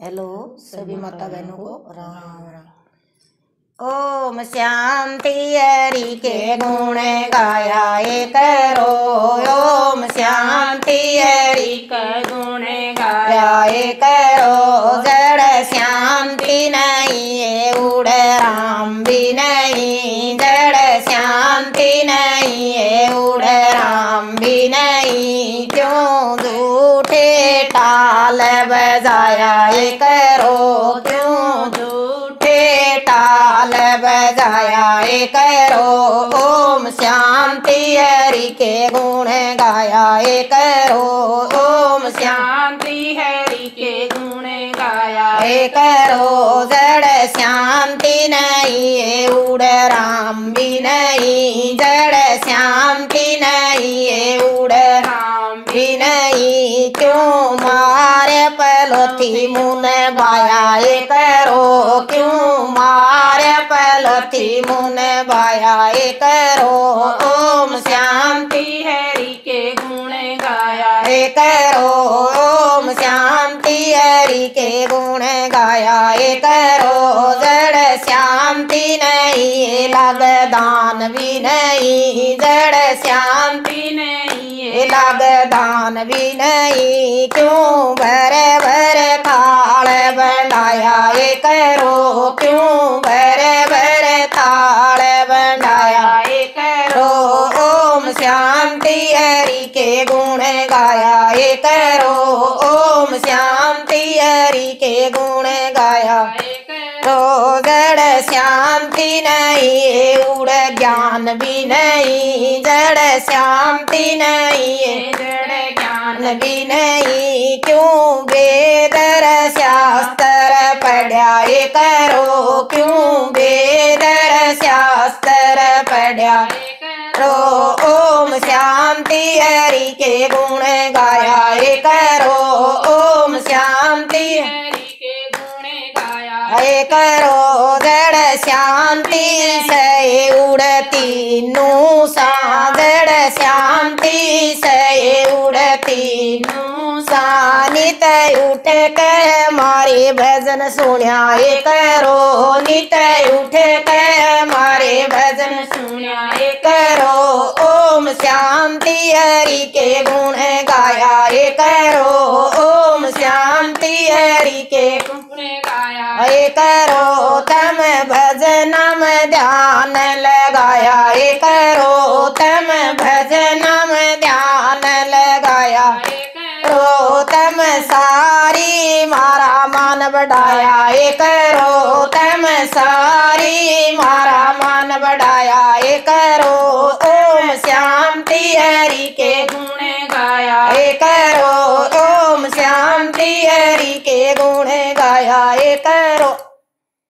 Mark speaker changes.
Speaker 1: Hello सभी माता बहनों को राम राम ओम शांति हरि के गुण गाया ए करो। ओम शांति हरि
Speaker 2: के गुण गाया
Speaker 1: गाया ए करो। जड़ शांति नहीं है उड़ राम भी नहीं। जड़ शांति नहीं है उड़ राम भी नहीं। क्यों बजाया ए करो क्यों झूठे टाल बजाया? ए करो ओम शांति हरि के गुण गाया। ए करो ओम शांति
Speaker 2: हरि के गुण गाया।
Speaker 1: ए करो जड़ शांति नहीं उड़ राम भी नहीं। जड़ शांति नहीं उड़
Speaker 2: राम
Speaker 1: भी नहीं। पलोथी मुन बाया ए करो क्यों मारे पलोथी मुन बाया ए करो ओम शांति
Speaker 2: हरि के गुण गाया।
Speaker 1: ए करो ओम शांति हरि के गुण गाया। ए करो जड़ शांति नहीं लगदान भी नहीं। जड़ शांति
Speaker 2: नहीं
Speaker 1: लगदान भी नहीं क्यों भर भर थाल बनाया? ए करो क्यों भर भर थाल बनाया?
Speaker 2: गाया करो
Speaker 1: ओम शांति हरि के गुण गाया। ए करो ओम शांति हरि के गुण गाया। जड़ शांति नहीं उड़ ज्ञान भी नहीं जड़ शांति नहीं
Speaker 2: जड़ ज्ञान
Speaker 1: भी नहीं क्यों वेदर शास्त्र पढ़ा ए करो? क्यों वेदर शास्त्र पढ़ा करो? ओम शांति हरि के गुण गाया ए करो जड़ शांति से उड़ती नू सागड़ शांति से उड़ती नू सानित उठ कर मारे भजन सुनिया करो नित उठ कर मारे भजन
Speaker 2: सुनिया
Speaker 1: करो ओम शांति हरि के गुण गाया करो ओम शांति हरि के गुण
Speaker 2: गुण
Speaker 1: ए करो तम भजनम ध्यान लगाया। ए करो तम भजनम ध्यान लगाया। करो तम सारी मारा मान बढ़ाया। ए करो तम सारी मारा मान बढ़ाया। ए करो ओम श्याम तिहरी के
Speaker 2: गुण गाया।
Speaker 1: ए करो